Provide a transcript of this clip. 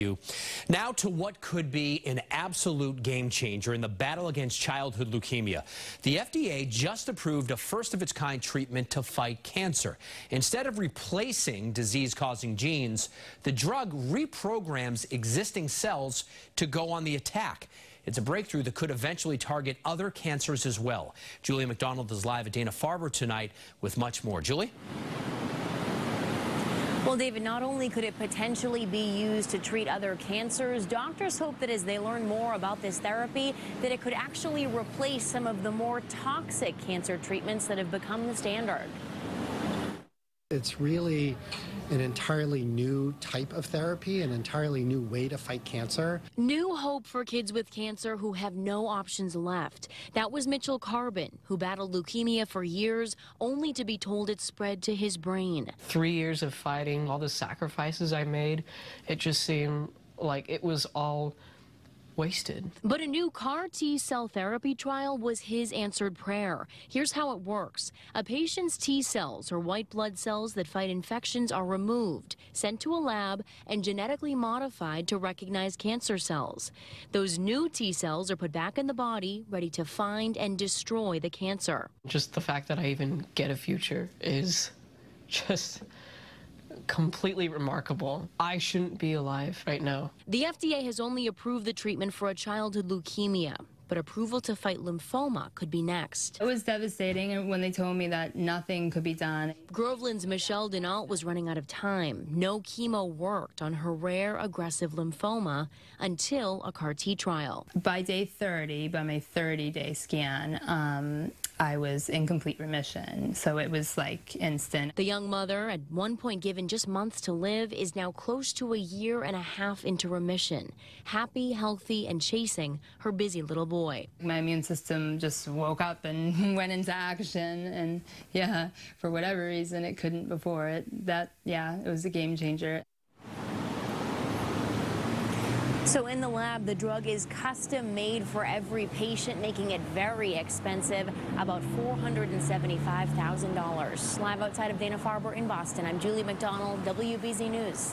you. Now to what could be an absolute game changer in the battle against childhood leukemia. The FDA just approved a first of its kind treatment to fight cancer. Instead of replacing disease causing genes, the drug reprograms existing cells to go on the attack. It's a breakthrough that could eventually target other cancers as well. Julia McDonald is live at Dana-Farber tonight with much more. Juli? Well, David, not only could it potentially be used to treat other cancers, doctors hope that as they learn more about this therapy, that it could actually replace some of the more toxic cancer treatments that have become the standard. It's really an entirely new type of therapy, an entirely new way to fight cancer. New hope for kids with cancer who have no options left. That was Mitchell Carbon, who battled leukemia for years, only to be told it spread to his brain. Three years of fighting, all the sacrifices I made, it just seemed like it was all wasted. But a new CAR T cell therapy trial was his answered prayer. Here's how it works. A patient's T cells, or white blood cells that fight infections, are removed, sent to a lab, and genetically modified to recognize cancer cells. Those new T cells are put back in the body, ready to find and destroy the cancer. Just the fact that I even get a future is just completely remarkable. I shouldn't be alive right now. The FDA has only approved the treatment for a childhood leukemia but approval to fight lymphoma could be next. It was devastating when they told me that nothing could be done. Groveland's Michelle Denault was running out of time. No chemo worked on her rare aggressive lymphoma until a CAR T trial. By day 30, by my 30 day scan, um, I was in complete remission. So it was like instant. The young mother, at one point given just months to live, is now close to a year and a half into remission. Happy, healthy, and chasing her busy little boy. My immune system just woke up and went into action. And yeah, for whatever reason, it couldn't before it. That, yeah, it was a game changer. So in the lab, the drug is custom made for every patient, making it very expensive, about $475,000. Live outside of Dana-Farber in Boston, I'm Juli McDonald, WBZ News.